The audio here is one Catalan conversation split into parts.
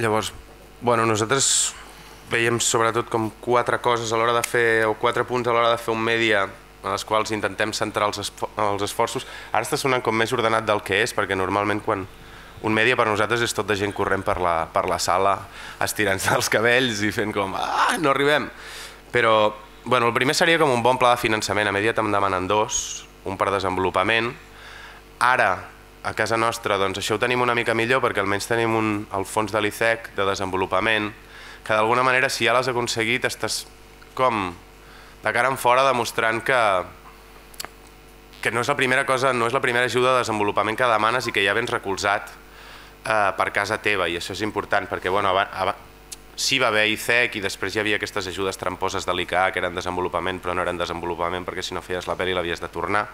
Llavors, bueno, nosaltres veiem sobretot com quatre coses a l'hora de fer, o quatre punts a l'hora de fer un mèdia en els quals intentem centrar els, esfo els esforços. Ara està sonant com més ordenat del que és, perquè normalment quan un mèdia per nosaltres és tot de gent corrent per la, per la sala, estirant-se els cabells i fent com, ah, no arribem. Però, bueno, el primer seria com un bon pla de finançament. A Media te'n demanen dos, un per desenvolupament. Ara, a casa nostra, doncs això ho tenim una mica millor perquè almenys tenim un, el fons de l'ICEC de desenvolupament, que d'alguna manera si ja l'has aconseguit estàs com de cara en fora demostrant que, que no és la primera cosa, no és la primera ajuda de desenvolupament que demanes i que ja vens recolzat eh, per casa teva i això és important perquè bueno, abans, sí va haver ICEC i després hi havia aquestes ajudes tramposes de l'ICA que eren desenvolupament però no eren desenvolupament perquè si no feies la pel·li l'havies de tornar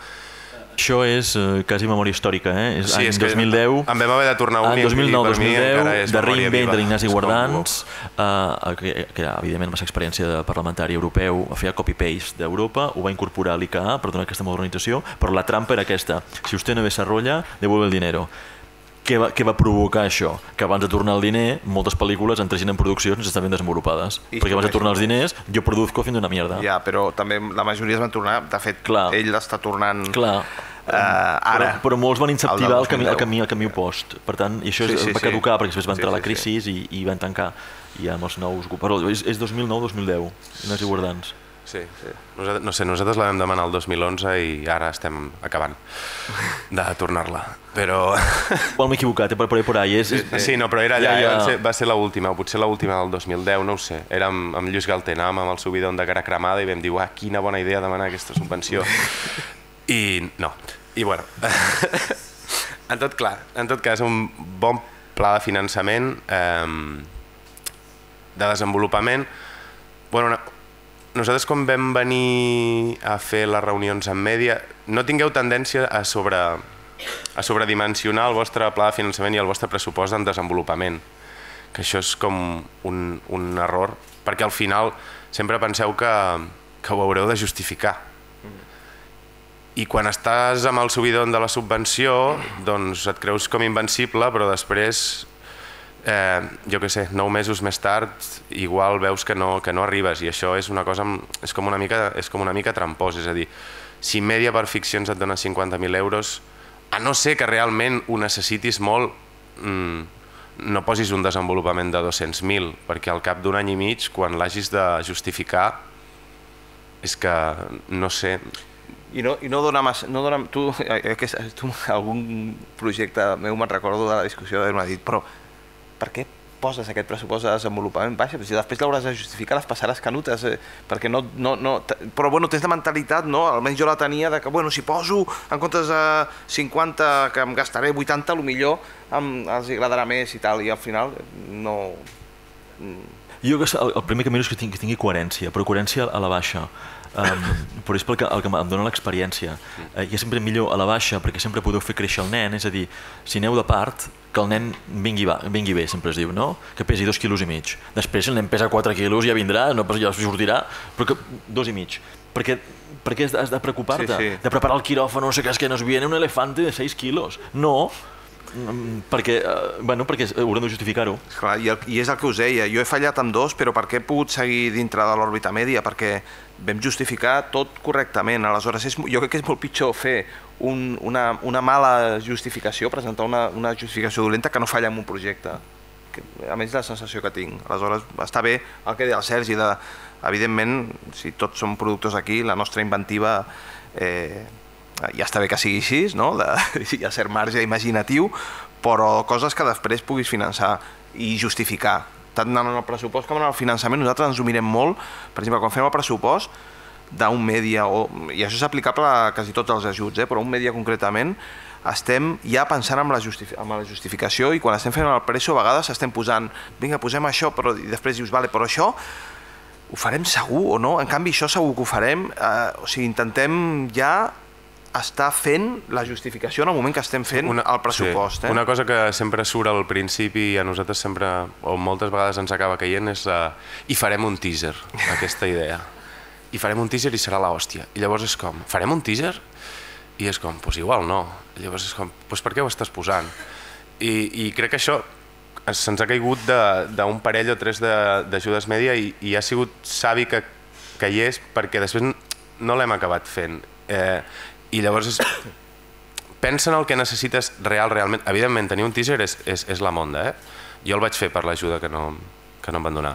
això és eh, quasi memòria històrica, eh? És sí, any és 2010. En vam haver de tornar un any 2009, 2010, de Reinvent de l'Ignasi Guardans, eh, que, que era, evidentment, ser experiència de parlamentari europeu, va fer copy-paste d'Europa, ho va incorporar a l'ICA per donar aquesta modernització, però la trampa era aquesta. Si usted no desarrolla, devuelve el dinero què va, què va provocar això? Que abans de tornar el diner, moltes pel·lícules entressin en produccions i estan ben desenvolupades. I perquè abans de tornar els diners, jo produzco fent una mierda. Ja, però també la majoria es van tornar, de fet, Clar. ell està tornant... Clar. Uh, ara. Però, però molts van inceptivar el, camí, el, camí, el camí opost. Per tant, i això sí, sí, va caducar sí. perquè després va entrar sí, sí, la crisi sí. i, i van tancar. I amb els nous... Però és, és 2009-2010, Ignasi Guardans. Sí, sí. Nosaltres, no sé, nosaltres la vam demanar el 2011 i ara estem acabant de tornar-la. Però... Bon, m'he equivocat, eh? per, per, per ahí. És, és... Sí, no, però era allà, ja, ja... va ser, va ser l'última, o potser l'última del 2010, no ho sé. Era amb, amb Lluís Galtenam, amb el subidon de cara cremada, i vam dir, uah, quina bona idea demanar aquesta subvenció. I no. I bueno, en tot clar, en tot cas, un bon pla de finançament, eh, de desenvolupament, bueno, una, nosaltres quan vam venir a fer les reunions en mèdia, no tingueu tendència a, sobre, a sobredimensionar el vostre pla de finançament i el vostre pressupost en desenvolupament, que això és com un, un error, perquè al final sempre penseu que, que ho haureu de justificar. I quan estàs amb el subidon de la subvenció, doncs et creus com invencible, però després eh, jo que sé, nou mesos més tard igual veus que no, que no arribes i això és una cosa, és com una mica, és com una mica trampós, és a dir, si media per ficcions et dona 50.000 euros, a no ser que realment ho necessitis molt, mmm, no posis un desenvolupament de 200.000, perquè al cap d'un any i mig, quan l'hagis de justificar, és que, no sé... I no, i no dona massa... No dona, tu, eh, que, tu, algun projecte meu me'n recordo de la discussió d'haver-me dit, però per què poses aquest pressupost de desenvolupament baix? Si després l'hauràs de justificar, les passaràs canutes, eh, perquè no, no, no... Però bueno, tens la mentalitat, no? Almenys jo la tenia de que, bueno, si poso en comptes de 50, que em gastaré 80, a lo millor em, els agradarà més i tal, i al final no... Jo el, el primer miro és que tingui, que tingui coherència, però coherència a la baixa. Um, però és pel que, el que em dona l'experiència. Uh, hi ha sempre millor a la baixa perquè sempre podeu fer créixer el nen, és a dir, si aneu de part, que el nen vingui, va, vingui bé, sempre es diu, no? Que pesi dos quilos i mig. Després, si el nen pesa 4 quilos, ja vindrà, no, ja sortirà, però que dos i mig. Perquè, perquè has de preocupar-te, sí, sí. de preparar el quiròfan, no sé què, és que nos viene un elefante de 6 quilos. No, Mm, perquè, eh, bueno, perquè haurem de justificar-ho. I, I és el que us deia, jo he fallat amb dos, però per què he pogut seguir dintre de l'òrbita mèdia? Perquè vam justificar tot correctament. Aleshores, és, jo crec que és molt pitjor fer un, una, una mala justificació, presentar una, una justificació dolenta que no falla en un projecte. Que, a més, la sensació que tinc. Aleshores, està bé el que deia el Sergi, de, evidentment, si tots som productors aquí, la nostra inventiva eh, ja està bé que sigui així, no? de, hi ha cert marge imaginatiu, però coses que després puguis finançar i justificar. Tant en el pressupost com en el finançament nosaltres ens ho mirem molt, per exemple, quan fem el pressupost d'un mèdia, o, i això és aplicable a quasi tots els ajuts, eh? però un mèdia concretament, estem ja pensant en la, en la justificació i quan estem fent el preso a vegades estem posant, vinga, posem això, però i després dius, vale, però això ho farem segur o no? En canvi, això segur que ho farem. Eh, o sigui, intentem ja està fent la justificació en el moment que estem fent una, el pressupost. Sí. Eh? Una cosa que sempre surt al principi i a nosaltres sempre, o moltes vegades ens acaba caient, és uh, i farem un teaser, aquesta idea. I farem un teaser i serà l'hòstia. I llavors és com, farem un teaser? I és com, pues igual no. I llavors és com, pues per què ho estàs posant? I, i crec que això se'ns ha caigut d'un parell o tres d'ajudes mèdia i, i ha sigut savi que, que hi és perquè després no l'hem acabat fent. Eh, I llavors és, pensa en el que necessites real, realment. Evidentment, tenir un teaser és, és, és la monda, eh? Jo el vaig fer per l'ajuda que, no, que no em van donar.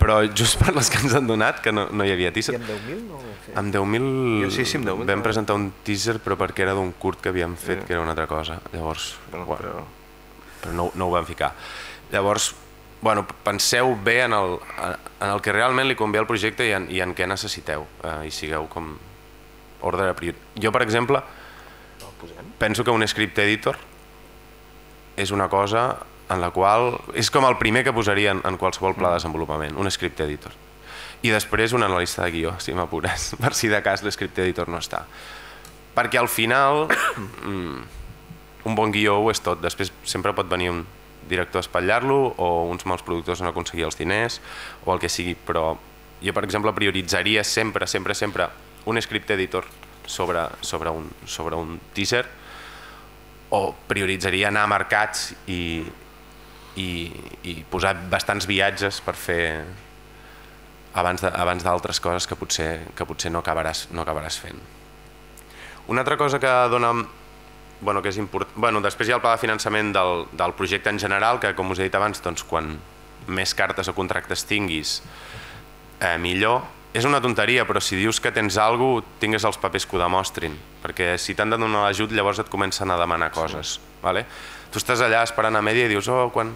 Però just per les que ens han donat, que no, no hi havia teaser... I amb 10.000 no? Amb 10.000 sí, sí, amb 10 vam presentar un teaser però perquè era d'un curt que havíem fet, sí. que era una altra cosa. Llavors, bueno, bueno, però... però no, no ho vam ficar. Llavors, bueno, penseu bé en el, en el que realment li convé al projecte i en, i en què necessiteu eh, i sigueu com ordre a priori. Jo, per exemple, penso que un script editor és una cosa en la qual és com el primer que posaria en, en qualsevol pla de desenvolupament, un script editor. I després un analista de guió, si m'apures, per si de cas l'script editor no està. Perquè al final mm, un bon guió ho és tot, després sempre pot venir un director a espatllar-lo o uns mals productors no aconseguir els diners o el que sigui, però jo per exemple prioritzaria sempre, sempre, sempre un script editor sobre, sobre, un, sobre un teaser o prioritzaria anar a mercats i, i, i posar bastants viatges per fer abans d'altres coses que potser, que potser no, acabaràs, no acabaràs fent. Una altra cosa que dona bueno, que és important, bueno, després hi ha el pla de finançament del, del projecte en general, que com us he dit abans, doncs, quan més cartes o contractes tinguis, eh, millor, és una tonteria, però si dius que tens alguna cosa, tingues els papers que ho demostrin, perquè si t'han de donar l'ajut llavors et comencen a demanar coses. Sí. Vale? Tu estàs allà esperant a mèdia i dius, oh, quan...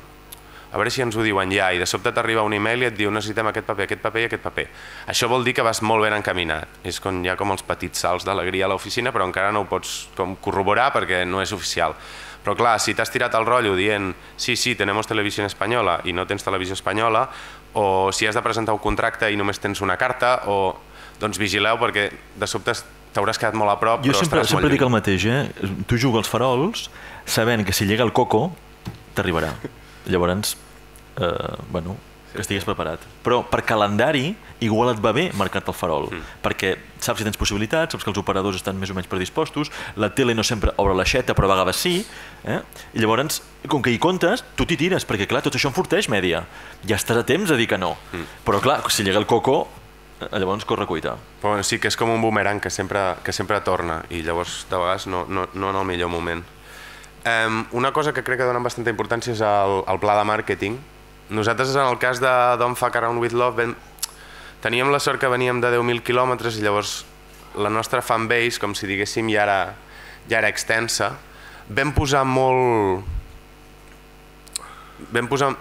a veure si ens ho diuen ja, i de sobte t'arriba un email i et diu necessitem aquest paper, aquest paper i aquest paper. Això vol dir que vas molt ben encaminat. És com, ja com els petits salts d'alegria a l'oficina, però encara no ho pots com corroborar perquè no és oficial. Però clar, si t'has tirat el rotllo dient sí, sí, tenemos televisió espanyola i no tens televisió espanyola, o si has de presentar un contracte i només tens una carta, o doncs vigileu perquè de sobte t'hauràs quedat molt a prop, jo però sempre, estaràs sempre molt dic el mateix, eh? Tu jugues als farols sabent que si llega el coco t'arribarà. Llavors, eh, bueno, que estigues preparat. Però per calendari, igual et va bé marcar-te el farol, mm. perquè saps si tens possibilitats, saps que els operadors estan més o menys predispostos, la tele no sempre obre l'aixeta, però a vegades sí, eh? i llavors, com que hi comptes, tu t'hi tires, perquè clar, tot això enforteix mèdia. Ja estàs a temps a dir que no. Mm. Però clar, si llega el coco, eh, llavors corre cuita. Però bueno, sí que és com un boomerang que sempre, que sempre torna i llavors de vegades no, no, no en el millor moment. Um, una cosa que crec que dona bastanta importància és el, el pla de màrqueting, nosaltres, en el cas de Don't Fuck Around With Love, vam, teníem la sort que veníem de 10.000 quilòmetres i llavors la nostra fanbase, com si diguéssim, ja era, ja era extensa. Vam posar molt... Vam posar,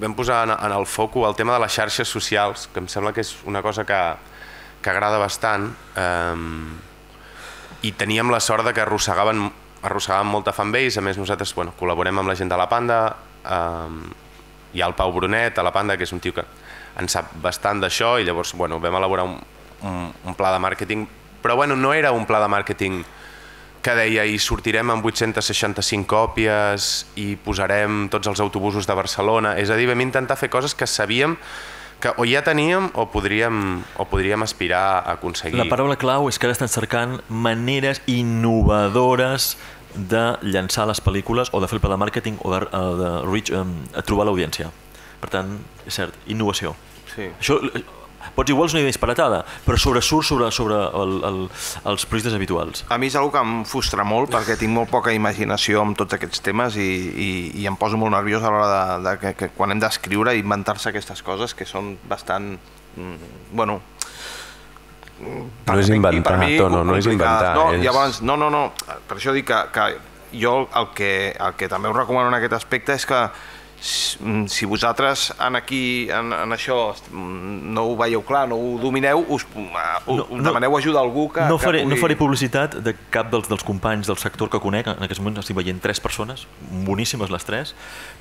vam posar en, en el foco el tema de les xarxes socials, que em sembla que és una cosa que, que agrada bastant. Um, I teníem la sort de que arrossegaven, arrossegaven molta fanbase, a més nosaltres bueno, col·laborem amb la gent de la Panda, um, hi ha el Pau Brunet a la Panda, que és un tio que en sap bastant d'això i llavors bueno, vam elaborar un, un, un pla de màrqueting, però bueno, no era un pla de màrqueting que deia i sortirem amb 865 còpies i posarem tots els autobusos de Barcelona, és a dir, vam intentar fer coses que sabíem que o ja teníem o podríem, o podríem aspirar a aconseguir. La paraula clau és que ara estan cercant maneres innovadores de llançar les pel·lícules o de fer el pla de màrqueting o de, eh, de reach, um, a trobar l'audiència. Per tant, és cert, innovació. Sí. Això, eh, pots igual és una idea disparatada, però sobresurt sobre, sobre el, el, els projectes habituals. A mi és una que em frustra molt perquè tinc molt poca imaginació amb tots aquests temes i, i, i em poso molt nerviós a l'hora de, de que, que quan hem d'escriure i inventar-se aquestes coses que són bastant... Mm, bueno, no és inventar, mi, Tono, no és inventar. No, és... llavors, no, no, no, per això dic que, que jo el que, el que també us recomano en aquest aspecte és que si vosaltres en aquí, en, en això, no ho veieu clar, no ho domineu, us, uh, no, demaneu ajuda a algú que... No faré, que pugui... no faré publicitat de cap dels, dels companys del sector que conec, en aquest moment estic veient tres persones, boníssimes les tres,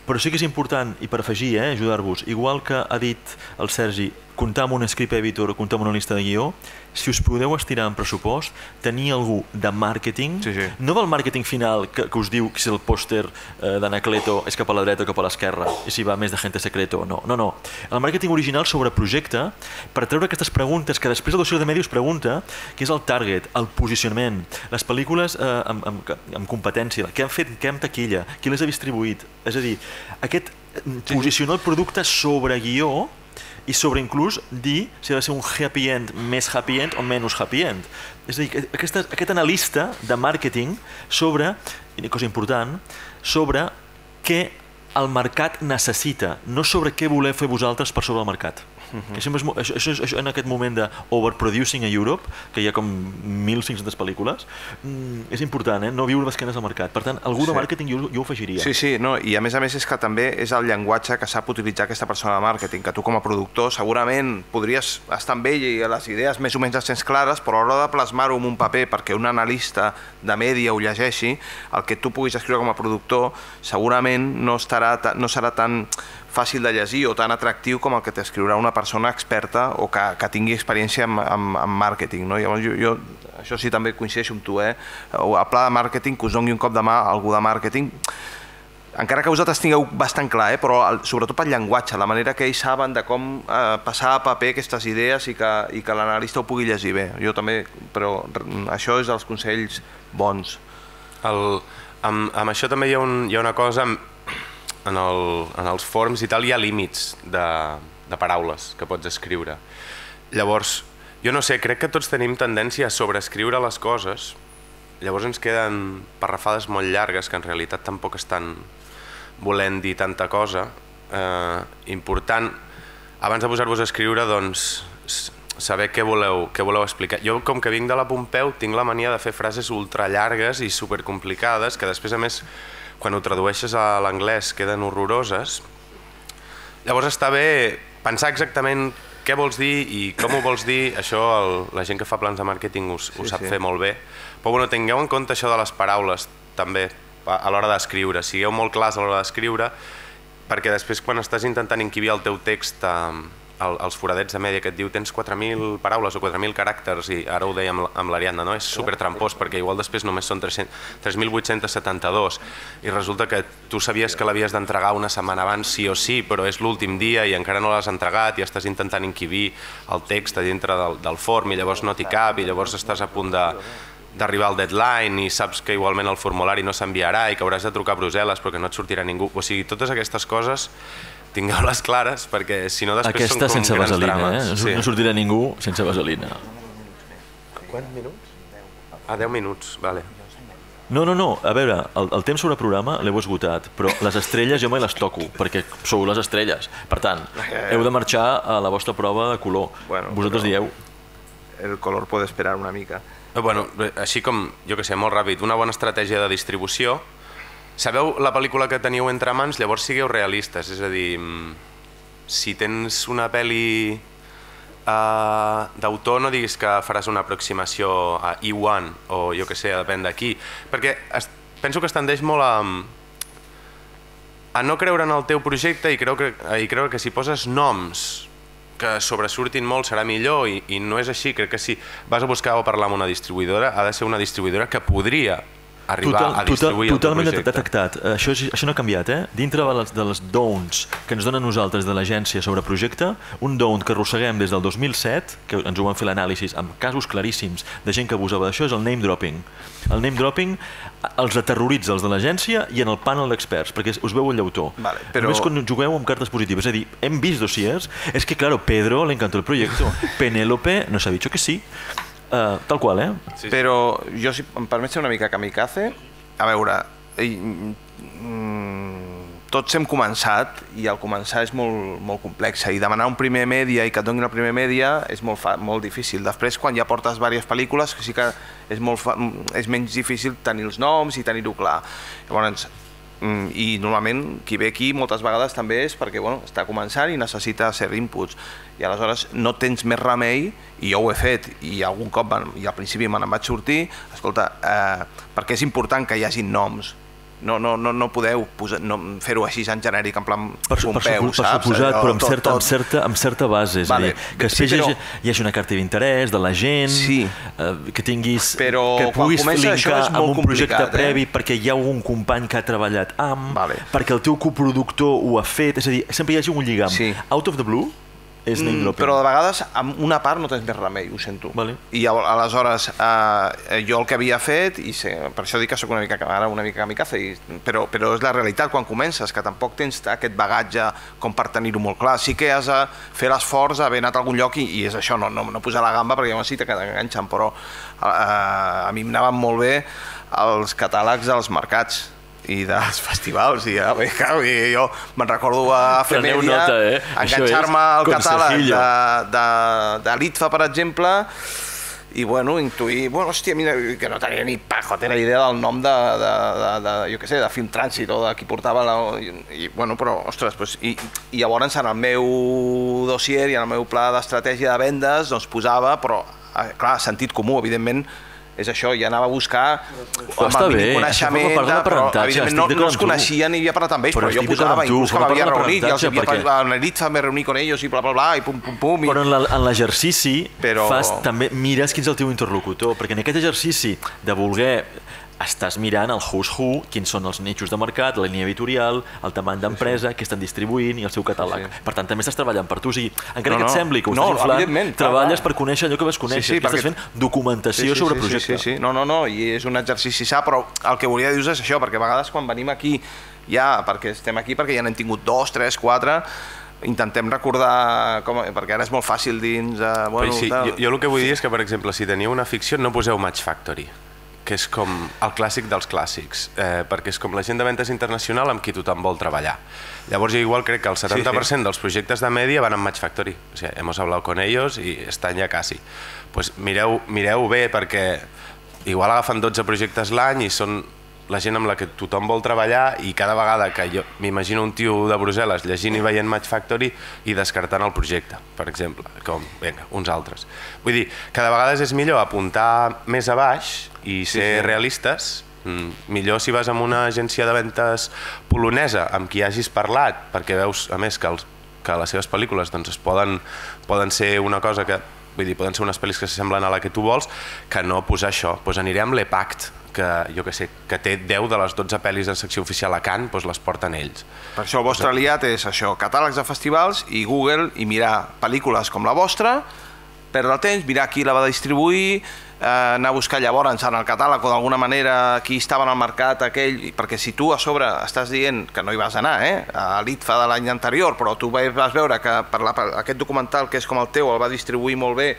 però sí que és important, i per afegir, eh, ajudar-vos, igual que ha dit el Sergi, comptar amb un script editor, comptar amb una lista de guió, si us podeu estirar en pressupost, tenir algú de màrqueting, sí, sí. no del màrqueting final que, que us diu si el pòster eh, d'Anacleto és cap a la dreta o cap a l'esquerra, i si va més de gente secreto o no. No, no. El màrqueting original sobre projecte, per treure aquestes preguntes que després el dossier de Medios pregunta, que és el target, el posicionament, les pel·lícules eh, amb, amb, amb competència, què han fet, què amb taquilla, qui les ha distribuït. És a dir, aquest sí. posicionar el producte sobre guió i sobre inclús dir si ha de ser un happy end més happy end o menys happy end. És a dir, aquesta, aquest analista de màrqueting sobre, una cosa important, sobre què el mercat necessita, no sobre què voleu fer vosaltres per sobre el mercat. Uh -huh. això, és, això, això, això, en aquest moment de overproducing a Europe, que hi ha com 1.500 pel·lícules, mm, és important, eh? no viure d'esquenes al mercat. Per tant, algú sí. de màrqueting jo, jo ho afegiria. Sí, sí, no, i a més a més és que també és el llenguatge que sap utilitzar aquesta persona de màrqueting, que tu com a productor segurament podries estar amb ell i les idees més o menys les tens clares, però a l'hora de plasmar-ho en un paper perquè un analista de mèdia ho llegeixi, el que tu puguis escriure com a productor segurament no, estarà, no serà tan fàcil de llegir o tan atractiu com el que t'escriurà una persona experta o que, que tingui experiència en, en, en màrqueting. No? Llavors, jo, jo, això sí també coincideixo amb tu, eh? el pla de màrqueting, que us doni un cop de mà a algú de màrqueting, encara que vosaltres tingueu bastant clar, eh? però el, sobretot pel llenguatge, la manera que ells saben de com eh, passar a paper aquestes idees i que, i que l'analista ho pugui llegir bé. Jo també, però això és els consells bons. El, amb, amb això també hi ha, un, hi ha una cosa, en, el, en els forms i tal hi ha límits de, de paraules que pots escriure. Llavors, jo no sé, crec que tots tenim tendència a sobreescriure les coses, llavors ens queden parrafades molt llargues que en realitat tampoc estan volent dir tanta cosa. Eh, important, abans de posar-vos a escriure, doncs, saber què voleu, què voleu explicar. Jo, com que vinc de la Pompeu, tinc la mania de fer frases ultra llargues i supercomplicades, que després, a més, quan ho tradueixes a l'anglès queden horroroses. Llavors està bé pensar exactament què vols dir i com ho vols dir, això el, la gent que fa plans de màrqueting ho, ho sap sí. fer molt bé. Però bueno, tingueu en compte això de les paraules també a l'hora d'escriure, sigueu molt clars a l'hora d'escriure perquè després quan estàs intentant inquibir el teu text eh, el, els foradets de mèdia que et diu tens 4.000 paraules o 4.000 caràcters i ara ho deia amb, amb l'Ariadna, no? és super trampós perquè igual després només són 3.872 i resulta que tu sabies que l'havies d'entregar una setmana abans sí o sí, però és l'últim dia i encara no l'has entregat i estàs intentant inquibir el text a dintre del, del form i llavors no t'hi cap i llavors estàs a punt de d'arribar al deadline i saps que igualment el formulari no s'enviarà i que hauràs de trucar a Brussel·les perquè no et sortirà ningú. O sigui, totes aquestes coses tingueu-les clares perquè si no després Aquesta són com sense vaselina, drames. eh? Sí. No sortirà ningú sense vaselina. Quants minuts? Ah, 10 minuts, vale. No, no, no, a veure, el, el temps sobre programa l'heu esgotat, però les estrelles jo mai les toco, perquè sou les estrelles. Per tant, heu de marxar a la vostra prova de color. Bueno, Vosaltres dieu... El color pot esperar una mica. Bueno, així com, jo que sé, molt ràpid, una bona estratègia de distribució, sabeu la pel·lícula que teniu entre mans, llavors sigueu realistes, és a dir, mm, si tens una pel·li uh, d'autor no diguis que faràs una aproximació a E1 o jo que sé, depèn d'aquí, perquè es, penso que es tendeix molt a, a no creure en el teu projecte i creu que, i creure que si poses noms que sobresurtin molt serà millor i, i no és així, crec que si vas a buscar o parlar amb una distribuïdora ha de ser una distribuïdora que podria arribar total, a distribuir total, totalment el projecte. detectat. Això, això no ha canviat, eh? Dintre de les, de les downs que ens donen nosaltres de l'agència sobre projecte, un down que arrosseguem des del 2007, que ens ho van fer l'anàlisi amb casos claríssims de gent que abusava d'això, és el name dropping. El name dropping els aterroritza els de l'agència i en el panel d'experts, perquè us veu el llautó. Vale, però... Només quan jugueu amb cartes positives. És a dir, hem vist dossiers, és que, claro, Pedro le encantó el projecte, Penélope nos ha dicho que sí, Uh, tal qual, eh? Sí, sí. Però jo, si em permet ser una mica kamikaze, a veure, mm, tots hem començat i el començar és molt, molt complex i demanar un primer mèdia i que et doni el primer mèdia és molt, fa, molt difícil. Després, quan ja portes diverses pel·lícules, sí que és, molt fa, és menys difícil tenir els noms i tenir-ho clar. Llavors, Mm, i normalment qui ve aquí moltes vegades també és perquè bueno, està començant i necessita ser inputs. I aleshores no tens més remei i jo ho he fet i algun cop i al principi me n'en vaig sortir escolta, eh, perquè és important que hi hagi noms no, no, no, no podeu no, fer-ho així en genèric, en plan per, Pompeu, per, saps? Per suposat, però amb, tot, certa, tot. Amb, certa, amb certa base, és vale. dir, que sí, però... hi hagi una carta d'interès de la gent, sí. eh, que tinguis, però que puguis linkar amb un projecte eh? previ perquè hi ha un company que ha treballat amb, vale. perquè el teu coproductor ho ha fet, és a dir, sempre hi hagi un lligam. Sí. Out of the blue, és Mm, però de vegades amb una part no tens més remei, ho sento. Vale. I al- aleshores eh, jo el que havia fet, i sé, per això dic que sóc una mica ara una mica kamikaze, i, però, però és la realitat quan comences, que tampoc tens aquest bagatge com per tenir-ho molt clar. Sí que has de fer l'esforç d'haver anat a algun lloc i, i és això, no, no, no posar la gamba perquè llavors sí que t'enganxen, però eh, a mi m'anaven molt bé els catàlegs dels mercats i dels festivals i, a veure, clar, i jo me'n recordo a nota, eh? Enganxar-me al catàleg de, de, de l'ITFA, per exemple, i bueno, intuir, bueno, hòstia, mira, que no tenia ni pajotera idea del nom de, de, de, de jo què sé, de Film Trànsit o de qui portava la... I, i bueno, però, ostres, pues, i, i llavors en el meu dossier i en el meu pla d'estratègia de vendes, doncs posava, però, eh, clar, sentit comú, evidentment, és això, ja anava a buscar Però amb el bé, mínim coneixement, del però evidentment no, no amb els tu. coneixien i havia parlat amb ells, Però però, jo posava, amb tu, inclús que m'havia de reunit, i els havia perquè- perquè... en l'Elitza m'he reunit con ells i bla, bla, bla, i pum, pum, pum. I... Però la- en l'exercici Però- fas també mires quin és el teu interlocutor, perquè en aquest exercici de voler estàs mirant el who's who, quins són els nichos de mercat, la línia editorial, el tamany d'empresa, què estan distribuint i el seu catàleg. Sí, sí. Per tant, també estàs treballant per tu. O sigui, encara No, que et sembli que ho No, estàs inflant, treballes clar. per conèixer allò que vas conèixer, Sí, sí, que estàs perquè- fent documentació sobre el projecte. Sí, sí, sí. No, no, no, i és un exercici sa, però el que volia dir és això, perquè a vegades quan venim aquí, ja, perquè estem aquí, perquè ja n'hem tingut dos, tres, quatre, intentem recordar, com, perquè ara és molt fàcil dins... Uh, bueno, Però sí, tal. jo, jo el que vull dir és que, per exemple, si teniu una ficció, no poseu Match Factory que és com el clàssic dels clàssics, eh, perquè és com la gent de ventes internacional amb qui tothom vol treballar. Llavors jo igual crec que el 70% sí, sí. dels projectes de mèdia van amb Match Factory. O sigui, hemos hablado con ellos i estan ja quasi. Pues mireu, mireu bé perquè igual agafen 12 projectes l'any i són la gent amb la que tothom vol treballar i cada vegada que jo m'imagino un tio de Brussel·les llegint i veient Match Factory i descartant el projecte, per exemple, com, vinga, uns altres. Vull dir, cada vegada és millor apuntar més a baix i ser sí, sí. realistes, mm, millor si vas amb una agència de ventes polonesa amb qui hagis parlat, perquè veus, a més, que, els, que les seves pel·lícules doncs, es poden, poden ser una cosa que vull dir, poden ser unes pel·lis que s'assemblen a la que tu vols, que no posar això. Pues aniré amb l'Epact, que jo que sé, que té 10 de les 12 pel·lis en secció oficial a Cannes, doncs les porten ells. Per això el vostre aliat és això, catàlegs de festivals i Google i mirar pel·lícules com la vostra, perdre el temps, mirar qui la va distribuir, anar a buscar llavors en el catàleg o d'alguna manera qui estava en el mercat aquell, perquè si tu a sobre estàs dient que no hi vas anar, eh, a l'ITFA de l'any anterior, però tu vas veure que per, la, per aquest documental que és com el teu el va distribuir molt bé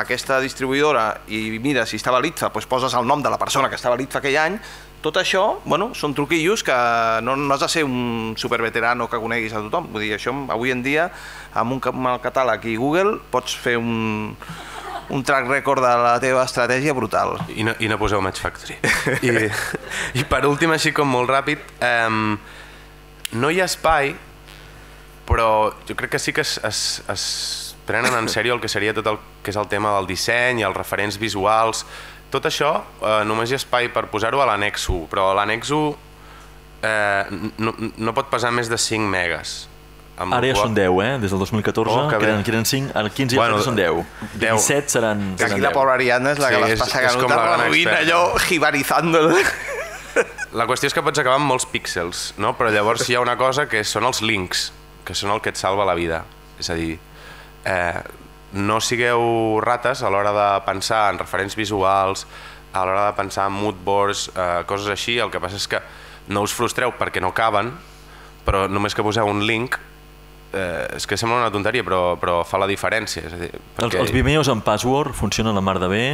aquesta distribuïdora i mira, si estava a l'ITFA, doncs poses el nom de la persona que estava a l'ITFA aquell any, tot això, bueno, són truquillos que no, no has de ser un superveterano que coneguis a tothom. Vull dir, això avui en dia, amb un, amb el catàleg i Google, pots fer un, un track record de la teva estratègia brutal. I no, i no poseu Match Factory. I, I per últim, així com molt ràpid, um, no hi ha espai, però jo crec que sí que es, es, es prenen en sèrio el que seria tot el que és el tema del disseny els referents visuals. Tot això eh, només hi ha espai per posar-ho a l'annex 1, però l'annex 1 eh, no, no pot pesar més de 5 megas. Amb Ara ja són 10, eh? Des del 2014, Oh, que que, bé. eren, que eren 5, el 15 ja Bueno, bueno, són 10. 10. 17 seran, Que seran aquí la 10. pobra Ariadna és la Sí, que les passa la reduint allò, jibarizando. La qüestió és que pots acabar amb molts píxels, no? però llavors hi ha una cosa que són els links, que són el que et salva la vida. És a dir, eh, no sigueu rates a l'hora de pensar en referents visuals, a l'hora de pensar en mood boards, eh, coses així. El que passa és que no us frustreu perquè no caben, però només que poseu un link, eh, és que sembla una tonteria, però, però fa la diferència. És a dir, Els, els Vimeos amb password funcionen la mar de bé,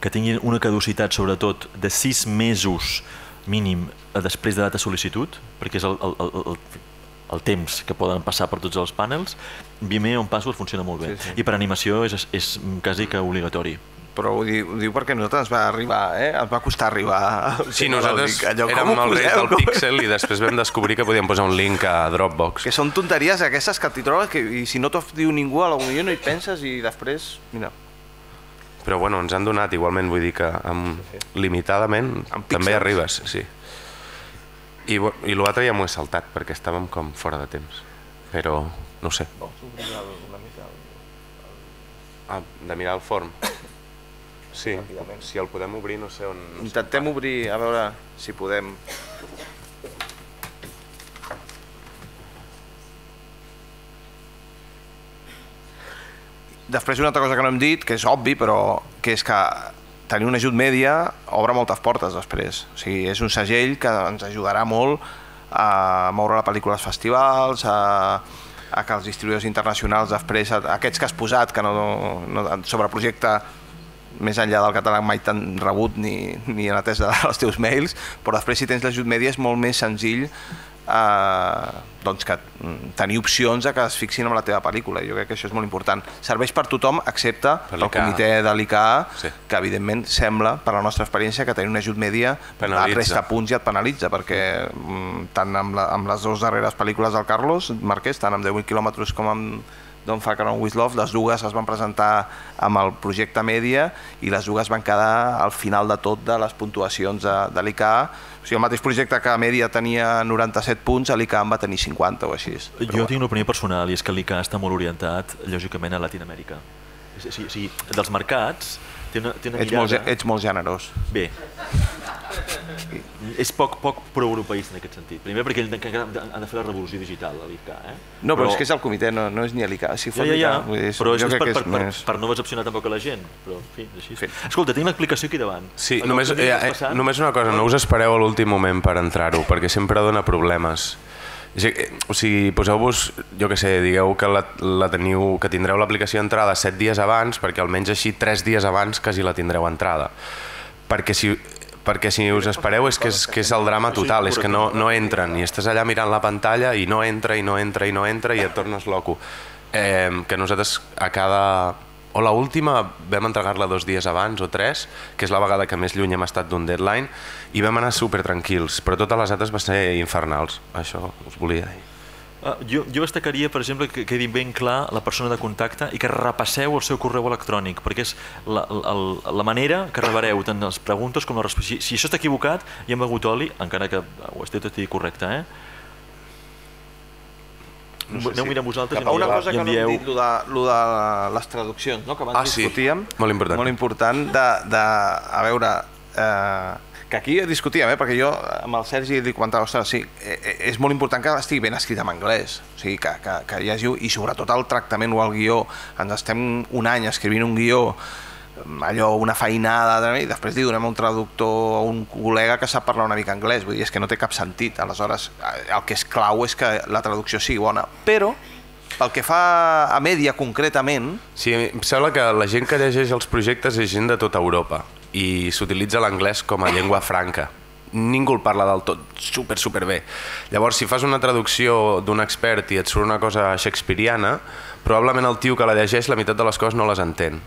que tinguin una caducitat sobretot de 6 mesos mínim eh, després de data sol·licitud, perquè és el, el, el, el, el temps que poden passar per tots els panels. Vimeo amb password funciona molt bé. Sí, sí. I per animació és, és quasi que obligatori. Però ho diu, ho diu perquè a nosaltres ens va arribar, eh? Ens va costar arribar... Sí, nosaltres. Allò, érem el reis poseu? del píxel i després vam descobrir que podíem posar un link a Dropbox. Que són tonteries aquestes que t'hi trobes que i si no t'ho diu ningú, a la no hi penses i després, mira, Però bueno, ens han donat igualment, vull dir que amb, limitadament Amb també arribes, sí. I, i l'altre ja m'ho he saltat perquè estàvem com fora de temps. Però no ho sé. Ah, de mirar el forn. Sí, si el podem obrir no sé on... Intentem obrir, a veure si podem... després una altra cosa que no hem dit, que és obvi, però que és que tenir un ajut mèdia obre moltes portes després. O sigui, és un segell que ens ajudarà molt a moure la pel·lícula als festivals, a, a que els distribuïdors internacionals després, aquests que has posat, que no, no, sobre projecte més enllà del català mai t'han rebut ni, ni en atès dels teus mails, però després si tens l'ajut mèdia és molt més senzill eh, doncs que mm, tenir opcions a que es fixin en la teva pel·lícula. Jo crec que això és molt important. Serveix per tothom, excepte per el comitè de l'ICA, sí. que evidentment sembla, per la nostra experiència, que tenir un ajut mèdia et resta punts i et penalitza, perquè mm, tant amb, la, amb les dues darreres pel·lícules del Carlos Marquès, tant amb 10 quilòmetres com amb Don't Fuck Around With Love, les dues es van presentar amb el projecte Mèdia i les dues van quedar al final de tot de les puntuacions de, de l'ICA. O sigui, el mateix projecte que Mèdia tenia 97 punts, l'ICA en va tenir 50 o així. Però jo tinc una opinió personal i és que l'ICA està molt orientat, lògicament, a Latinoamèrica. O sigui, dels mercats, té una, té una ets, mirada... molt, ets molt generós. Bé, és poc, poc pro-europeista en aquest sentit. Primer perquè han de fer la revolució digital a l'ICA. Eh? No, però, però és que és el comitè, no, no és ni a l'ICA. Si ja, ja, ja, dir, però és, és, per, per, per, per no decepcionar tampoc a la gent. Però, en fi, així. Sí. Escolta, tinc l'explicació aquí davant. Sí, només, eh, eh, només una cosa, no us espereu a l'últim moment per entrar-ho, perquè sempre dona problemes. O sigui, poseu-vos, jo que sé, digueu que la, la teniu, que tindreu l'aplicació entrada set dies abans, perquè almenys així tres dies abans quasi la tindreu entrada. Perquè si, perquè si us espereu és que és, que és el drama total, és que no, no entren i estàs allà mirant la pantalla i no entra i no entra i no entra i et tornes loco. Eh, que nosaltres a cada o la última vam entregar-la dos dies abans o tres, que és la vegada que més lluny hem estat d'un deadline, i vam anar super tranquils, però totes les altres van ser infernals, això us volia dir. Uh, jo, jo destacaria, per exemple, que quedi ben clar la persona de contacte i que repasseu el seu correu electrònic, perquè és la, la, la manera que rebareu tant les preguntes com les respostes. Si, si això està equivocat i hem begut oli, encara que ho estigui tot correcte, eh? No sé aneu si... mirant vosaltres Cap a una cosa que envieu... no hem dit, lo de, lo de les traduccions, no? que abans ah, discutíem, sí. molt important, molt important de, de, a veure, eh, que aquí discutíem, eh, perquè jo amb el Sergi li comentava, ostres, sí, eh, eh, és molt important que estigui ben escrit en anglès, o sigui, que, que, que hi hagi, i sobretot el tractament o el guió, ens estem un any escrivint un guió allò, una feinada, i després li donem un traductor o un col·lega que sap parlar una mica anglès, vull dir, és que no té cap sentit. Aleshores, el que és clau és que la traducció sigui bona. Però, pel que fa a mèdia concretament... Sí, em sembla que la gent que llegeix els projectes és gent de tota Europa i s'utilitza l'anglès com a llengua franca ningú el parla del tot super, super bé. Llavors, si fas una traducció d'un expert i et surt una cosa shakespeariana, probablement el tio que la llegeix la meitat de les coses no les entén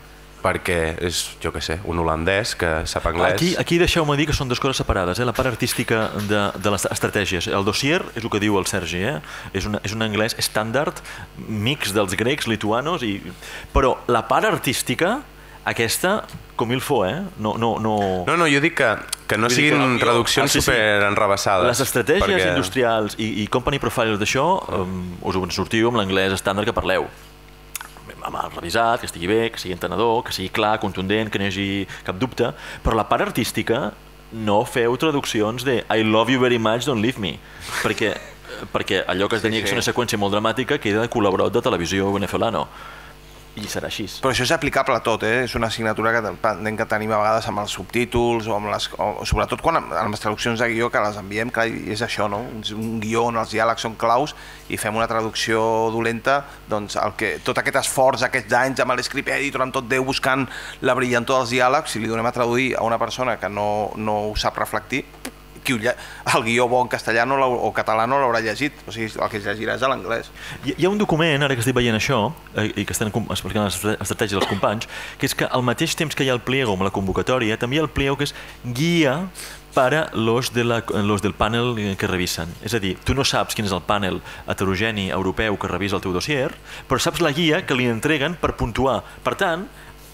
perquè és, jo que sé, un holandès que sap anglès. Aquí, aquí deixeu-me dir que són dues coses separades, eh? la part artística de, de les estratègies. El dossier és el que diu el Sergi, eh? és, una, és un anglès estàndard, mix dels grecs, lituanos, i... però la part artística, aquesta, com il fo, eh? No, no, no... no, no jo dic que, que no siguin que, traduccions ah, sí, sí. super enrabassades. Les estratègies perquè... industrials i, i company profiles d'això, um, us ho sortiu amb l'anglès estàndard que parleu mal revisat, que estigui bé, que sigui entenedor, que sigui clar, contundent, que no hi hagi cap dubte, però la part artística no feu traduccions de I love you very much, don't leave me, perquè, perquè allò que es tenia sí, sí. que ser una seqüència molt dramàtica queda col·laborat de televisió venezolano i serà així. Però això és aplicable a tot, eh? és una assignatura que, que tenim a vegades amb els subtítols, o, amb les, o sobretot quan amb les traduccions de guió que les enviem, clar, és això, no? un, un guió on els diàlegs són claus i fem una traducció dolenta, doncs el que, tot aquest esforç, aquests anys amb l'script editor, amb tot Déu buscant la brillantor dels diàlegs, si li donem a traduir a una persona que no, no ho sap reflectir, qui ho, el guió bo en castellà no o català no l'haurà llegit, o sigui, el que es llegirà és a l'anglès. Hi, hi ha un document, ara que estic veient això, eh, i que estan explicant l'estratègia dels companys, que és que al mateix temps que hi ha el pliego amb la convocatòria, també hi ha el pliego que és guia para los, de la, los del panel que revisen. És a dir, tu no saps quin és el panel heterogeni europeu que revisa el teu dossier, però saps la guia que li entreguen per puntuar. Per tant,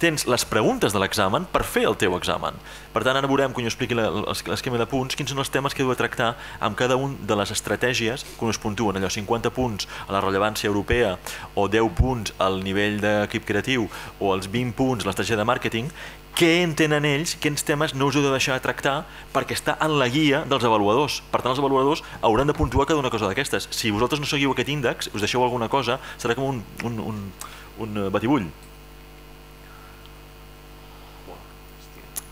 tens les preguntes de l'examen per fer el teu examen. Per tant, ara veurem, quan jo expliqui l'esquema de punts, quins són els temes que heu de tractar amb cada un de les estratègies que es puntuen, allò 50 punts a la rellevància europea o 10 punts al nivell d'equip creatiu o els 20 punts a l'estratègia de màrqueting, què entenen ells, quins temes no us heu de deixar de tractar perquè està en la guia dels avaluadors. Per tant, els avaluadors hauran de puntuar cada una cosa d'aquestes. Si vosaltres no seguiu aquest índex, us deixeu alguna cosa, serà com un, un, un, un batibull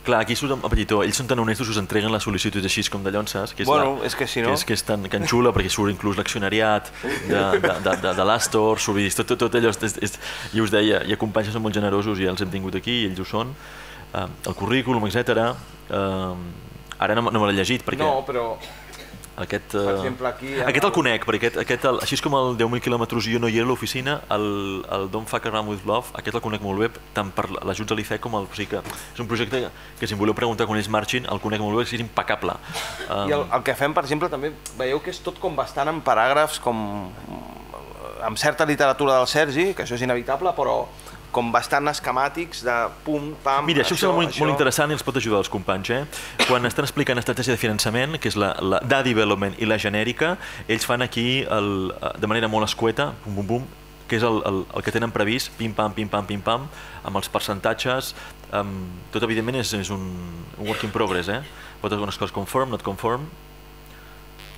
Clar, aquí surt a petitó. Ells són tan honestos que us entreguen les sol·licituds així com de llonces, que és, Bueno, la, és que si no- que és, que és tan, tan xula, perquè surt inclús l'accionariat de, de, de, de, de l'Astor, surt tot, tot, tot allò. És, és, i us deia, ha companys són molt generosos i els hem tingut aquí, i ells ho són. Uh, el currículum, etc. Uh, ara no, no me l'he llegit, perquè... No, però Aquest, Per eh, exemple, aquí, Aquest en el conec, perquè aquest, aquest el, així és com el 10.000 quilòmetres i jo no hi era a l'oficina, el, el Don't Fuck Around With Love, aquest el conec molt bé, tant per l'ajuts a l'IFE com el... O sigui que és un projecte que si em voleu preguntar quan ells marxin, el conec molt bé, és impecable. Um, I el, el que fem, per exemple, també veieu que és tot com bastant en paràgrafs, com amb certa literatura del Sergi, que això és inevitable, però com bastant esquemàtics de pum, pam, Mira, això, això sembla molt, molt interessant i els pot ajudar els companys. Eh? Quan estan explicant estratègia de finançament, que és la, la de development i la genèrica, ells fan aquí el, de manera molt escueta, bum, bum, bum, que és el, el, el que tenen previst, pim-pam, pim-pam, pim-pam, amb els percentatges, amb, tot evidentment és, és un, un work in progress, eh? pot algunes coses confirm, not confirm,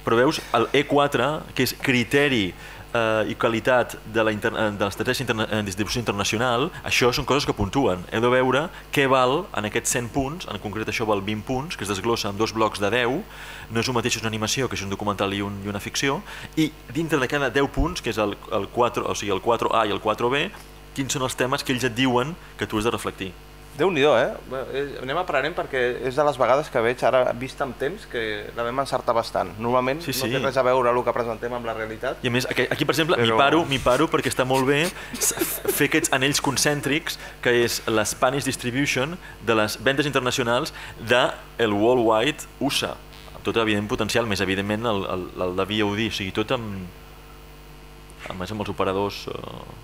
però veus, el E4, que és criteri eh, i qualitat de de l'estratègia interna de distribució internacional, això són coses que puntuen. Heu de veure què val en aquests 100 punts, en concret això val 20 punts, que es desglossa en dos blocs de 10, no és un mateix una animació, que és un documental i, un, i una ficció, i dintre de cada 10 punts, que és el, el, 4, o sigui, el 4A i el 4B, quins són els temes que ells et diuen que tu has de reflectir. Déu-n'hi-do, eh? Bé, eh, Anem aprenent perquè és de les vegades que veig ara, vist amb temps, que la vam encertar bastant. Normalment Sí, sí. no té res a veure el que presentem amb la realitat. I a més, aquí, aquí per exemple, m'hi Però- paro, m'hi paro perquè està molt bé fer aquests anells concèntrics, que és la Spanish Distribution de les vendes internacionals de el Worldwide USA. Amb tot evident potencial, més evidentment el, el, el de VOD, o sigui, tot amb, a més amb els operadors... Eh...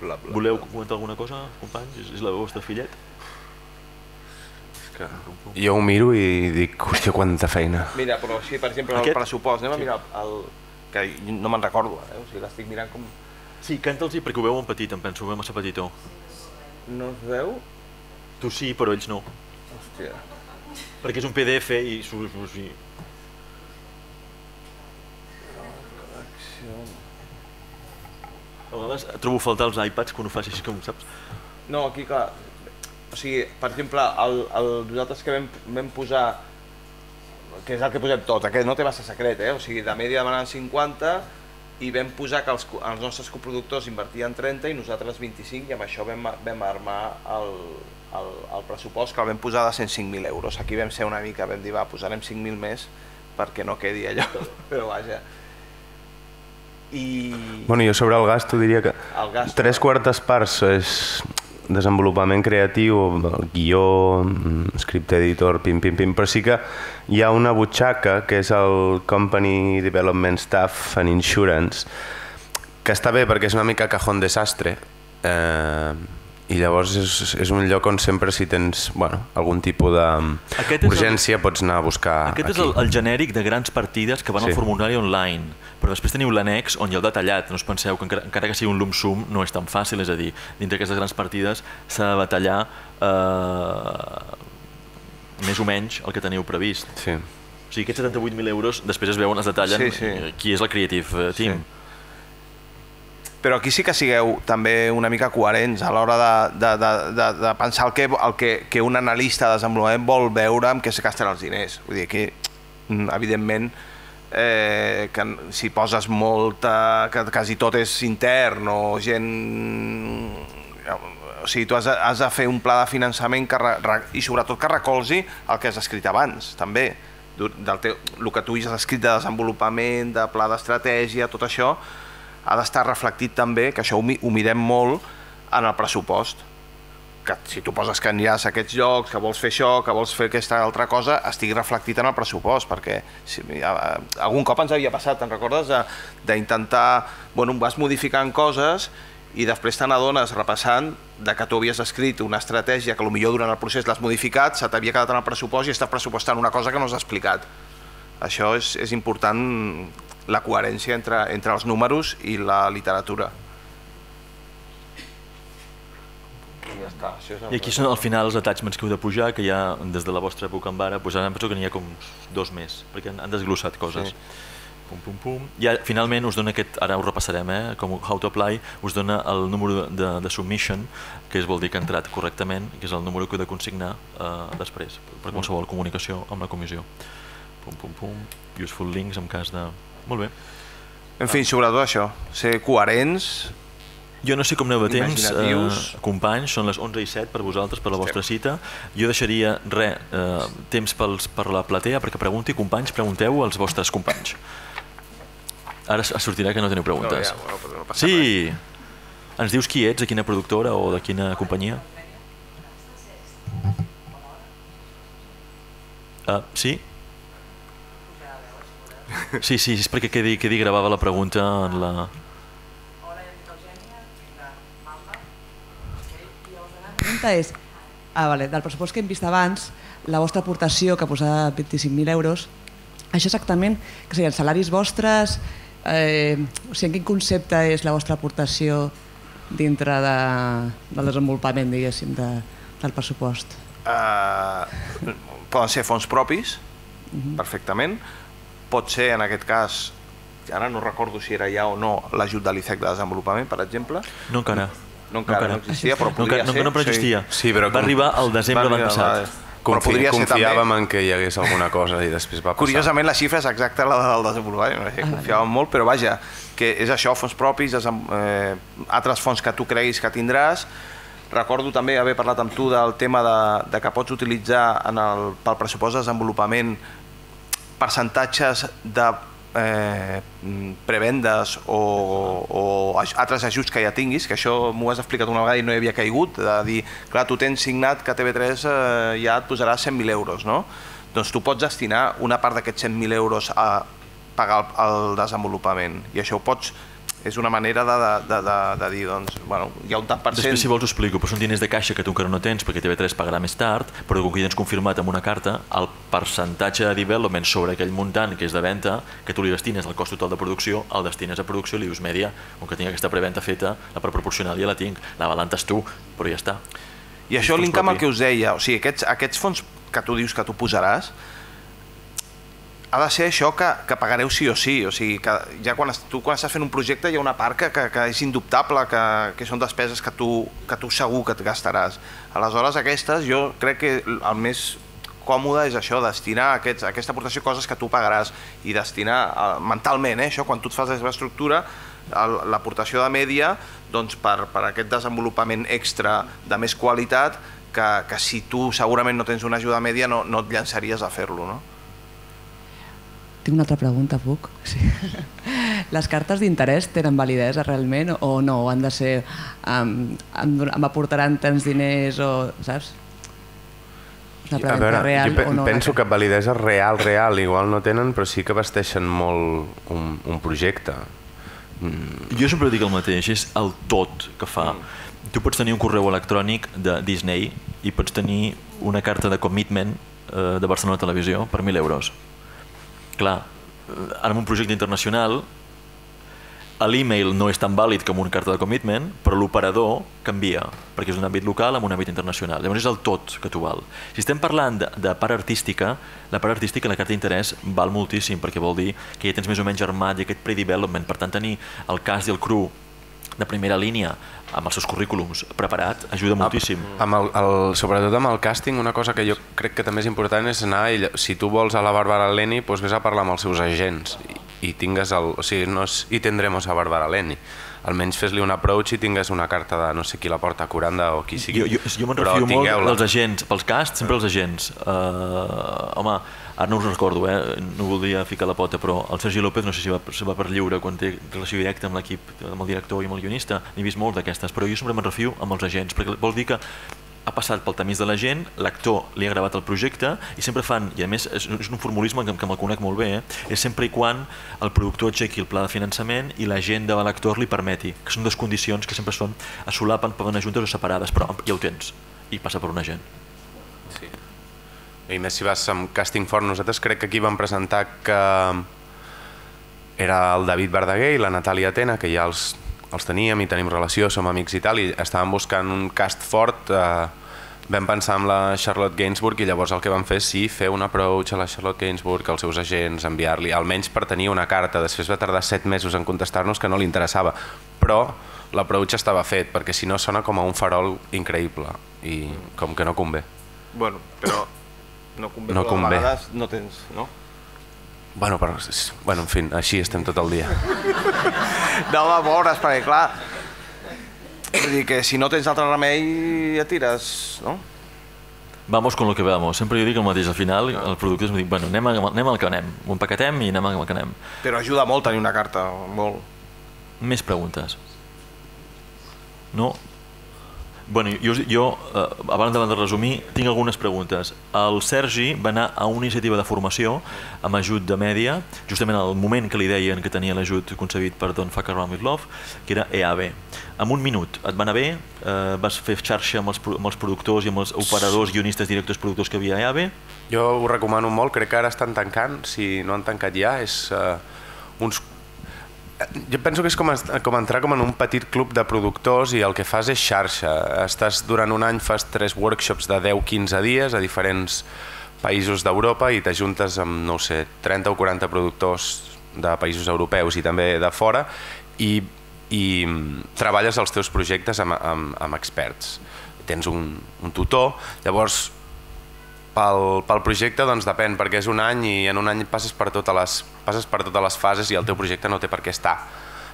Bla, bla. Voleu comentar alguna cosa, companys? És, és la vostra fillet? Que jo ho miro i dic, hòstia, quanta feina. Mira, però sí, per exemple, Aquest? el pressupost, anem a mirar el... que no me'n recordo, eh? o sigui, l'estic mirant com... Sí, canta'ls-hi perquè ho veu en petit, em penso, ho veu massa petitó. No es veu? Tu sí, però ells no. Hòstia. Perquè és un PDF i... Su, su, sí. A vegades trobo faltar els iPads quan ho faig així com, saps? No, aquí clar, o sigui, per exemple, el, el, nosaltres que vam, vam posar, que és el que posem tot, aquest no té massa secret, eh? o sigui, de mèdia demanen 50 i vam posar que els, els nostres coproductors invertien 30 i nosaltres 25 i amb això vam, vam armar el, el, el pressupost que el vam posar de 105.000 euros. Aquí vam ser una mica, vam dir, va, posarem 5.000 més perquè no quedi allò, però vaja. I Bueno, jo sobre el gas t'ho diria que gas... tres quartes parts és desenvolupament creatiu, guió, mm, script editor, pim, pim, pim, però sí que hi ha una butxaca que és el Company Development Staff and Insurance, que està bé perquè és una mica cajón desastre, eh, i llavors és, és un lloc on sempre si tens bueno, algun tipus és el- d'urgència pots anar a buscar Aquest aquí. és el, el genèric de grans partides que van Sí. al formulari online, però després teniu l'annex on hi ha el detallat, no us penseu que encara, encara que sigui un lump sum no és tan fàcil, és a dir, dintre d'aquestes grans partides s'ha de batallar eh, més o menys el que teniu previst. Sí. O sigui, aquests 78.000 euros després es veuen, es detallen Sí, sí. eh, qui és el creative eh, team. Sí. Però aquí sí que sigueu també una mica coherents a l'hora de, de, de, de, de pensar el que, el que, que un analista de desenvolupament vol veure amb què se gasten els diners. Vull dir, aquí, mm, evidentment, eh, que si poses molta, que quasi tot és intern o gent... O sigui, tu has has de fer un pla de finançament que, re, re, i sobretot que recolzi el que has escrit abans, també. Del teu, el que tu has escrit de desenvolupament, de pla d'estratègia, tot això, ha d'estar reflectit també, que això ho, mi- ho mirem molt en el pressupost que si tu poses que aniràs a aquests llocs, que vols fer això, que vols fer aquesta altra cosa, estigui reflectit en el pressupost, perquè si, ja, algun cop ens havia passat, te'n recordes, de- d'intentar, bueno, vas modificant coses i després te n'adones repassant de que tu havies escrit una estratègia que potser durant el procés l'has modificat, se t'havia quedat en el pressupost i estàs pressupostant una cosa que no has explicat. Això és, és important, la coherència entre, entre els números i la literatura. I ja està, això és el I aquí són al final els attachments que heu de pujar, que ja des de la vostra època en vara, doncs ara em penso que n'hi ha com dos més, perquè han, han desglossat coses. Sí. Pum, pum, pum. I finalment us dona aquest, ara ho repassarem, eh, com How to Apply, us dona el número de, de submission, que és vol dir que ha entrat correctament, que és el número que heu de consignar eh, després, per qualsevol comunicació amb la comissió. Pum, pum, pum. Useful links en cas de... Molt bé. En fi, sobretot això, ser coherents, jo no sé com aneu de temps, eh, companys, són les 11 i 7 per vosaltres, per la vostra cita. Jo deixaria, re, eh, temps pels, per la platea perquè pregunti, companys, pregunteu als vostres companys. Ara sortirà que no teniu preguntes. No, ja, bueno, no sí! Ens dius qui ets, de quina productora o de quina companyia? Uh, sí? Sí, sí, és perquè quedi, quedi gravava la pregunta en la... pregunta és, ah, vale, del pressupost que hem vist abans, la vostra aportació, que posa 25.000 euros, això exactament, que serien salaris vostres, eh, o sigui, en quin concepte és la vostra aportació dintre de, del desenvolupament, diguéssim, de, del pressupost? Uh, poden ser fons propis, uh mhm. -huh. perfectament. Pot ser, en aquest cas, ara no recordo si era ja o no l'ajut de l'ICEC de desenvolupament, per exemple. No encara. No encara no, no existia, però podria no, ser. No, no, no existia. Sí, però va arribar al desembre l'any passat. Confi podria confiàvem en que hi hagués alguna cosa i després va passar. Curiosament la xifra és exacta la del desenvolupament, ah, confiàvem molt, però vaja, que és això, fons propis, eh, altres fons que tu creguis que tindràs, Recordo també haver parlat amb tu del tema de, de que pots utilitzar en el, pel pressupost de desenvolupament percentatges de eh, prebendes o, o altres ajuts que ja tinguis, que això m'ho has explicat una vegada i no hi havia caigut, de dir, clar, tu tens signat que TV3 eh, ja et posarà 100.000 euros, no? Doncs tu pots destinar una part d'aquests 100.000 euros a pagar el, el desenvolupament i això ho pots és una manera de, de, de, de dir, doncs, bueno, hi ha un tant per cent... Després, si vols, ho explico, però són diners de caixa que tu encara no tens, perquè TV3 pagarà més tard, però com que ja tens confirmat amb una carta, el percentatge de development sobre aquell muntant que és de venda, que tu li destines al cost total de producció, el destines a producció i li dius media, com que tinc aquesta preventa feta, la per proporcional ja la tinc, la balantes tu, però ja està. I això linka amb el que us deia, o sigui, aquests, aquests fons que tu dius que tu posaràs, ha de ser això que, que pagareu sí o sí, o sigui, que ja quan, tu quan estàs fent un projecte hi ha una part que, que, que és indubtable, que, que són despeses que tu, que tu segur que et gastaràs. Aleshores aquestes jo crec que el més còmode és això, destinar aquests, aquesta aportació coses que tu pagaràs i destinar uh, mentalment, eh, això quan tu et fas la estructura, l'aportació de mèdia doncs per, per aquest desenvolupament extra de més qualitat que, que si tu segurament no tens una ajuda mèdia no, no et llançaries a fer-lo. No? Tinc una altra pregunta, puc? Sí. Les cartes d'interès tenen validesa realment o no? O han de ser... Um, em, em aportaran tants diners o... saps? Una a veure, real jo o no penso que validesa real, real, igual no tenen, però sí que vesteixen molt un, un projecte. Mm. Jo sempre dic el mateix, és el tot que fa. Mm. Tu pots tenir un correu electrònic de Disney i pots tenir una carta de commitment eh, de Barcelona Televisió per 1.000 euros clar, en un projecte internacional l'email no és tan vàlid com una carta de commitment, però l'operador canvia, perquè és un àmbit local amb un àmbit internacional. Llavors és el tot que tu val. Si estem parlant de, de part artística, la part artística, la carta d'interès, val moltíssim, perquè vol dir que ja tens més o menys armat i aquest pre-development. Per tant, tenir el cas i el cru de primera línia amb els seus currículums preparat ajuda moltíssim. Amb el, el, sobretot amb el càsting, una cosa que jo crec que també és important és anar, i, si tu vols a la Bàrbara Leni, doncs vés a parlar amb els seus agents i, i tingues el, o sigui, no és, i tendremos a Bàrbara Leni almenys fes-li un approach i tingués una carta de no sé qui la porta, Curanda o qui sigui. Jo, jo, jo me'n refio molt dels agents, pels casts, sempre els agents. Uh, home, ara no us recordo, eh? no voldria ficar la pota, però el Sergi López no sé si va, si va per lliure quan té relació directa amb l'equip, amb el director i amb el guionista, n'he vist molt d'aquestes, però jo sempre me'n refio amb els agents, perquè vol dir que ha passat pel tamís de la gent, l'actor li ha gravat el projecte i sempre fan, i a més és, és un formulisme que, que me'l conec molt bé, eh? és sempre i quan el productor aixequi el pla de finançament i la gent de l'actor li permeti, que són dues condicions que sempre són a solapen, poden anar juntes o separades, però ja ho tens, i passa per un agent. I més si vas amb Casting Fort, nosaltres crec que aquí vam presentar que era el David Verdaguer i la Natàlia Atena, que ja els, els teníem i tenim relació, som amics i tal, i estàvem buscant un cast fort eh, vam pensar amb la Charlotte Gainsbourg i llavors el que vam fer sí, fer un approach a la Charlotte Gainsbourg, als seus agents, enviar-li, almenys per tenir una carta. Després va tardar set mesos en contestar-nos que no li interessava, però l'approach estava fet, perquè si no sona com a un farol increïble i com que no convé. Bueno, però no convé, No però convé. a vegades no tens, no? Bueno, però, bueno, en fi, així estem tot el dia. No, home, pobres, perquè clar... Vull dir que si no tens altre remei ja tires, no? Vamos con lo que vamos. Sempre jo dic el mateix. Al final, el producte és... Dic, bueno, anem, a, anem al que anem. Ho empaquetem i anem al que anem. Però ajuda molt tenir una carta, molt. Més preguntes. No? Bueno, jo, jo eh, abans de resumir, tinc algunes preguntes. El Sergi va anar a una iniciativa de formació amb ajut de mèdia, justament al moment que li deien que tenia l'ajut concebit per Don't Fuck Around With Love, que era EAB. En un minut et va anar bé, eh, vas fer xarxa amb els, amb els productors i amb els operadors, guionistes, directors, productors que havia a EAB, Jo ho recomano molt, crec que ara estan tancant, si no han tancat ja, és uh, uns... Jo penso que és com, com entrar com en un petit club de productors i el que fas és xarxa. Estàs durant un any, fas tres workshops de 10-15 dies a diferents països d'Europa i t'ajuntes amb, no sé, 30 o 40 productors de països europeus i també de fora i, i mm, treballes els teus projectes amb, amb, amb experts. Tens un, un tutor, llavors pel, pel projecte doncs depèn, perquè és un any i en un any passes per, totes les, passes per totes les fases i el teu projecte no té per què estar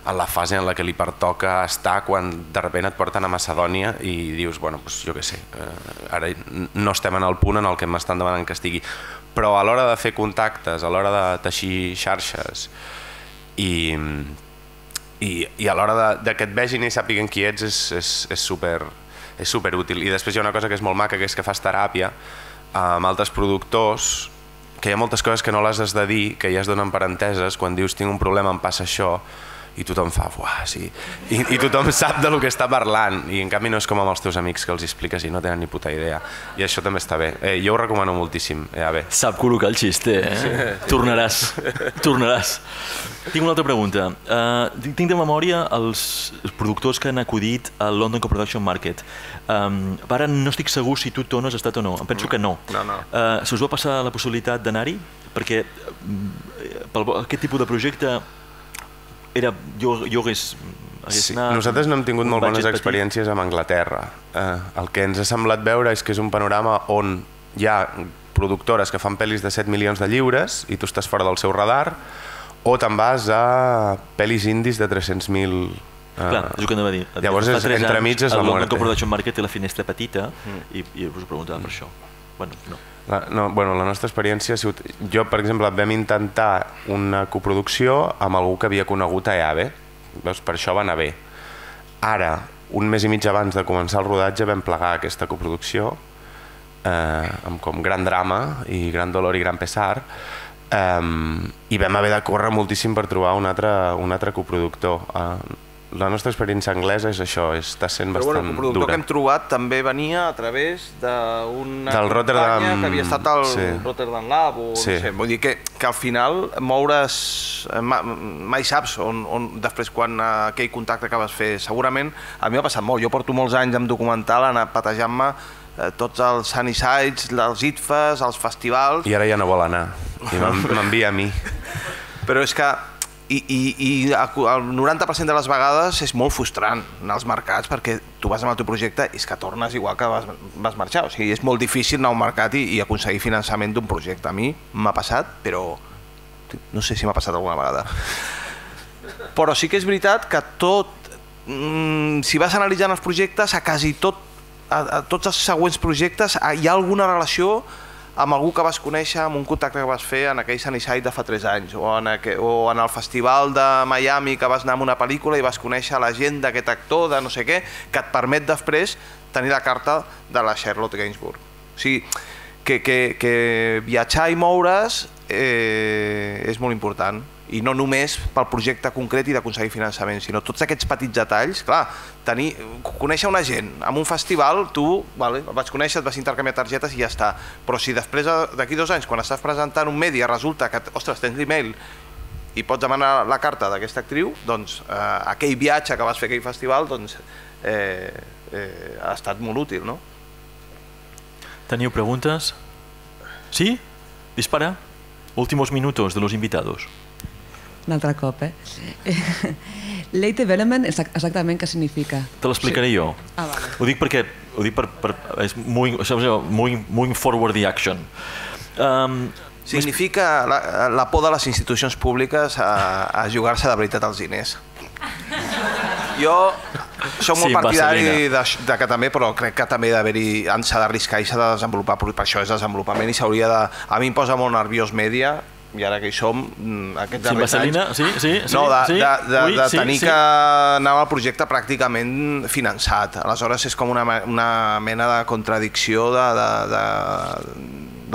en la fase en la que li pertoca estar quan de sobte et porten a Macedònia i dius, bueno, doncs jo què sé, eh, ara no estem en el punt en el que m'estan demanant que estigui. Però a l'hora de fer contactes, a l'hora de teixir xarxes i, i, i a l'hora de, de que et vegin i sàpiguen qui ets és, és, és, super, és super útil. I després hi ha una cosa que és molt maca, que és que fas teràpia amb altres productors que hi ha moltes coses que no les has de dir, que ja es donen per enteses, quan dius tinc un problema, em passa això, i tothom fa, uah, sí, I, i tothom sap de lo que està parlant, i en canvi no és com amb els teus amics que els expliques i no tenen ni puta idea, i això també està bé. Eh, jo ho recomano moltíssim, eh, bé. Sap col·locar el xiste, eh? Sí. Tornaràs, tornaràs. Tinc una altra pregunta. Uh, tinc de memòria els productors que han acudit al London Co-Production Market. Um, ara no estic segur si tu, Tono, has estat o no. Em penso que no. No, no. Uh, se us va passar la possibilitat d'anar-hi? Perquè mm, pel, aquest tipus de projecte era, jo, jo hagués, hagués Sí, anat... nosaltres no hem tingut molt bones experiències amb Anglaterra. Eh, el que ens ha semblat veure és que és un panorama on hi ha productores que fan pel·lis de 7 milions de lliures i tu estàs fora del seu radar, o te'n vas a pel·lis indis de 300.000 eh, Clar, és el que anava a dir. Llavors, és, entre anys, mig és la El London muerte. Co-Production Market té la finestra petita i, i us ho preguntava per això. Bueno, no. La, no, bueno, la nostra experiència ha sigut... Jo, per exemple, vam intentar una coproducció amb algú que havia conegut a EAVE, veus, per això va anar bé. Ara, un mes i mig abans de començar el rodatge, vam plegar aquesta coproducció eh, amb com gran drama i gran dolor i gran pesar eh, i vam haver de córrer moltíssim per trobar un altre, un altre coproductor. Eh, la nostra experiència anglesa és això, està sent Però bueno, bastant el productor dura. que hem trobat també venia a través d'una Del Rotterdam, que havia estat al sí. Rotterdam Lab o Sí. no sé, vull dir que, que al final moure's eh, ma, mai saps on, on després quan aquell contacte que vas fer segurament a mi m'ha passat molt, jo porto molts anys amb documental anar patejant-me eh, tots els Sunny Sides, els ITFAs, els festivals I ara ja no vol anar, i m'en- m'envia a mi. però és que i, i, i el 90% de les vegades és molt frustrant anar als mercats perquè tu vas amb el teu projecte i és que tornes igual que vas, vas marxar. O sigui, és molt difícil anar a un mercat i, i aconseguir finançament d'un projecte. A mi m'ha passat, però no sé si m'ha passat alguna vegada. Però sí que és veritat que tot, mm, si vas analitzant els projectes, a quasi tot, a, a tots els següents projectes ah, hi ha alguna relació amb algú que vas conèixer, amb un contacte que vas fer en aquell Sunnyside de fa 3 anys, o en, aqu o en el festival de Miami que vas anar amb una pel·lícula i vas conèixer la gent d'aquest actor, de no sé què, que et permet després tenir la carta de la Charlotte Gainsbourg. O sigui, que, que, que viatjar i moure's eh, és molt important i no només pel projecte concret i d'aconseguir finançament, sinó tots aquests petits detalls, clar, tenir, conèixer una gent en un festival, tu vale, el vaig conèixer, et vas intercanviar targetes i ja està, però si després d'aquí dos anys, quan estàs presentant un mèdia, resulta que, ostres, tens l'email i pots demanar la carta d'aquesta actriu, doncs eh, aquell viatge que vas fer aquell festival doncs, eh, eh, ha estat molt útil, no? Teniu preguntes? Sí? Dispara. Últimos minutos de los invitados. Un altre cop, eh? Late development, exactament què significa? Te l'explicaré sí. jo. Ah, vale. Ho dic perquè ho dic per, per, és moving, moving, moving forward the action. Um, Significa la, la por de les institucions públiques a, a jugar-se de veritat als diners. Jo soc molt sí, partidari de, de que també, però crec que també s'ha d'arriscar i s'ha de desenvolupar, per això és desenvolupament i s'hauria de... A mi em posa molt nerviós mèdia i ara que hi som, mm, aquests darrers sí, anys... Sí, sí, sí, no, de, sí, de, de, Ui, de sí, tenir sí. que anar al projecte pràcticament finançat. Aleshores és com una, una mena de contradicció de, de, de,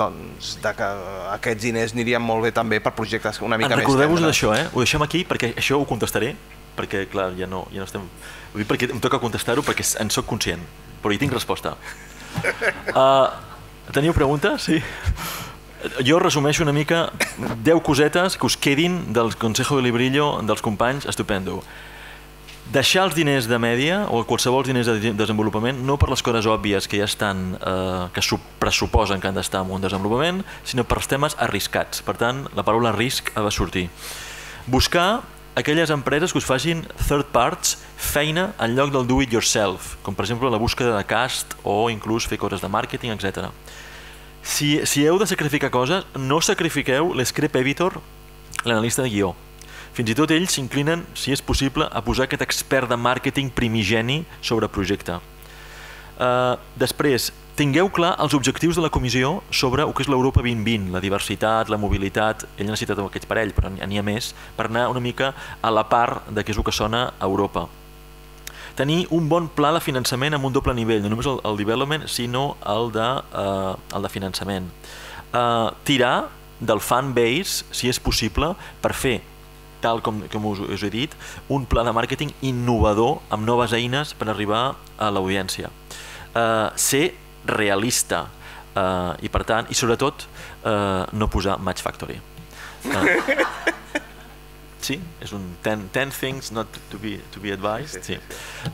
doncs, de que aquests diners anirien molt bé també per projectes una mica més Recordeu-vos d'això, eh? Ho deixem aquí perquè això ho contestaré, perquè clar, ja no, ja no estem... Ho dic perquè em toca contestar-ho perquè en sóc conscient, però hi tinc resposta. Uh, teniu preguntes? Sí? Jo resumeixo una mica 10 cosetes que us quedin del Consejo de Librillo dels companys, estupendo. Deixar els diners de mèdia o qualsevol diners de desenvolupament no per les coses òbvies que ja estan, eh, que pressuposen que han d'estar en un desenvolupament, sinó per temes arriscats. Per tant, la paraula risc ha de sortir. Buscar aquelles empreses que us facin third parts feina en lloc del do it yourself, com per exemple la búsqueda de cast o inclús fer coses de màrqueting, etc. Si, si heu de sacrificar coses, no sacrifiqueu l'script editor, l'analista de guió. Fins i tot ells s'inclinen, si és possible, a posar aquest expert de màrqueting primigeni sobre projecte. Uh, després, tingueu clar els objectius de la comissió sobre el que és l'Europa 2020, la diversitat, la mobilitat, ell ha citat aquest parell, però n'hi ha més, per anar una mica a la part de què és el que sona a Europa tenir un bon pla de finançament amb un doble nivell, no només el, el development, sinó el de, uh, el de finançament. Uh, tirar del fan base, si és possible, per fer tal com, com us, us he dit, un pla de màrqueting innovador amb noves eines per arribar a l'audiència. Uh, ser realista uh, i per tant, i sobretot uh, no posar Match Factory. Uh, Sí, és un 10 things not to be, to be advised. Sí.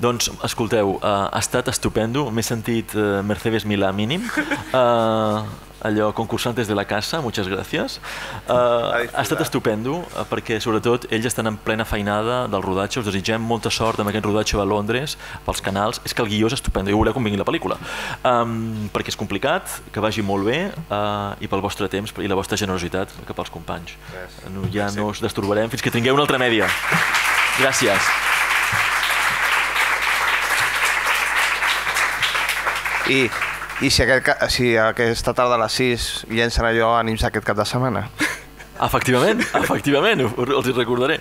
Doncs, escolteu, uh, ha estat estupendo, m'he sentit uh, Mercedes Milà mínim. Uh, allò, concursantes de la casa, muchas gracias. Uh, ha estat estupendo, uh, perquè sobretot ells estan en plena feinada del rodatge, us desitgem molta sort amb aquest rodatge a Londres, pels canals, és que el guió és estupendo, i veureu com vingui la pel·lícula. Um, perquè és complicat, que vagi molt bé, uh, i pel vostre temps i la vostra generositat cap als companys. No, ja no us destorbarem fins que tingueu una altra mèdia. Gràcies. I i si, aquest, si aquesta tarda a les 6 llencen allò ànims aquest cap de setmana? Efectivament, efectivament, els hi recordaré.